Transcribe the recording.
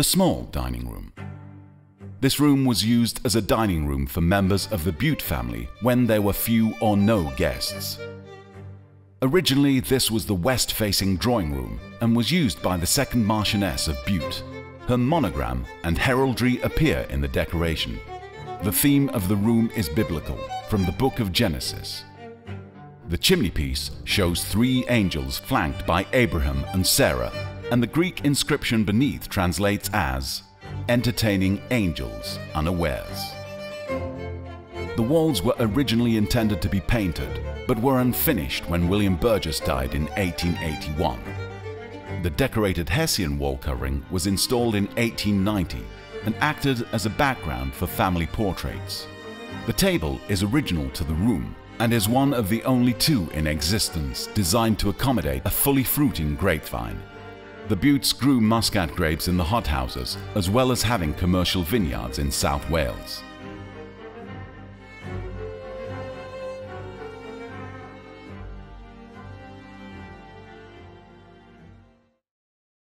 the small dining room. This room was used as a dining room for members of the Bute family when there were few or no guests. Originally, this was the west-facing drawing room and was used by the second Marchioness of Bute. Her monogram and heraldry appear in the decoration. The theme of the room is biblical, from the book of Genesis. The chimneypiece shows three angels flanked by Abraham and Sarah, and the Greek inscription beneath translates as entertaining angels unawares. The walls were originally intended to be painted, but were unfinished when William Burges died in 1881. The decorated Hessian wall covering was installed in 1890 and acted as a background for family portraits. The table is original to the room and is one of the only two in existence designed to accommodate a fully fruiting grapevine. The Butes grew muscat grapes in the hothouses, as well as having commercial vineyards in South Wales.